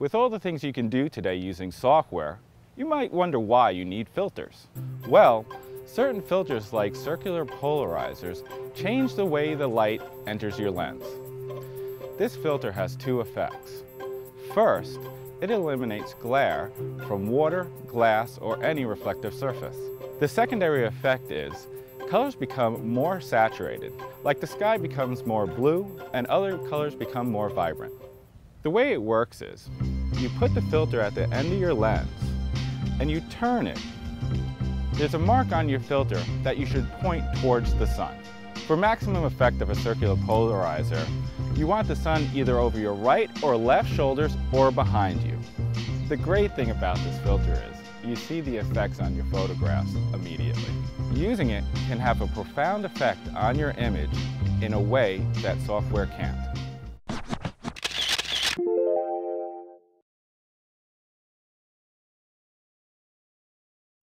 With all the things you can do today using software, you might wonder why you need filters. Well, certain filters like circular polarizers change the way the light enters your lens. This filter has two effects. First, it eliminates glare from water, glass, or any reflective surface. The secondary effect is colors become more saturated, like the sky becomes more blue and other colors become more vibrant. The way it works is, you put the filter at the end of your lens and you turn it. There's a mark on your filter that you should point towards the sun. For maximum effect of a circular polarizer, you want the sun either over your right or left shoulders or behind you. The great thing about this filter is you see the effects on your photographs immediately. Using it can have a profound effect on your image in a way that software can't.